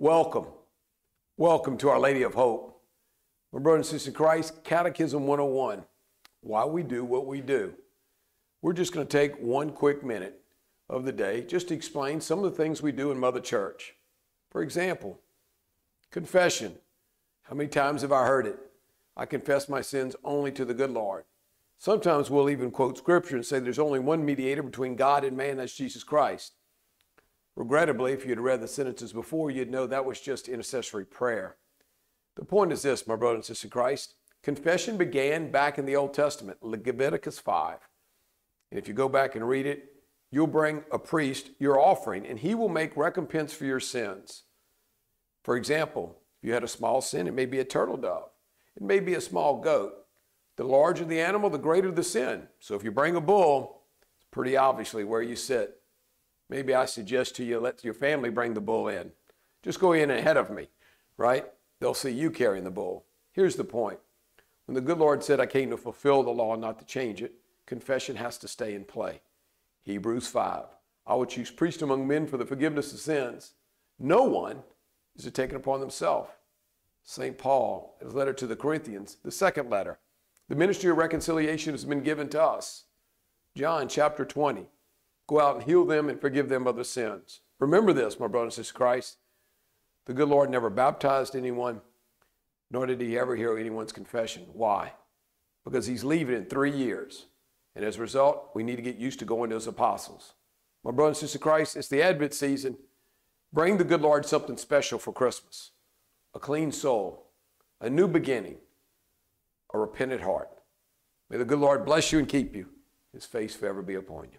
Welcome. Welcome to Our Lady of Hope. My brother and sister in Christ, Catechism 101 Why we do what we do. We're just going to take one quick minute of the day just to explain some of the things we do in Mother Church. For example, confession. How many times have I heard it? I confess my sins only to the good Lord. Sometimes we'll even quote scripture and say there's only one mediator between God and man, that's Jesus Christ. Regrettably, if you'd read the sentences before, you'd know that was just intercessory prayer. The point is this, my brother and sister in Christ. Confession began back in the Old Testament, Leviticus 5. And if you go back and read it, you'll bring a priest your offering, and he will make recompense for your sins. For example, if you had a small sin, it may be a turtle dove, it may be a small goat. The larger the animal, the greater the sin. So if you bring a bull, it's pretty obviously where you sit. Maybe I suggest to you let your family bring the bull in. Just go in ahead of me, right? They'll see you carrying the bull. Here's the point. When the good Lord said, I came to fulfill the law, not to change it, confession has to stay in play. Hebrews 5. I will choose priests among men for the forgiveness of sins. No one is to take it upon themselves. St. Paul, his letter to the Corinthians, the second letter, the ministry of reconciliation has been given to us. John chapter 20. Go out and heal them and forgive them of their sins. Remember this, my brothers and sisters Christ. The good Lord never baptized anyone, nor did he ever hear anyone's confession. Why? Because he's leaving in three years. And as a result, we need to get used to going to his apostles. My brothers and sisters Christ, it's the Advent season. Bring the good Lord something special for Christmas a clean soul, a new beginning, a repentant heart. May the good Lord bless you and keep you, his face forever be upon you.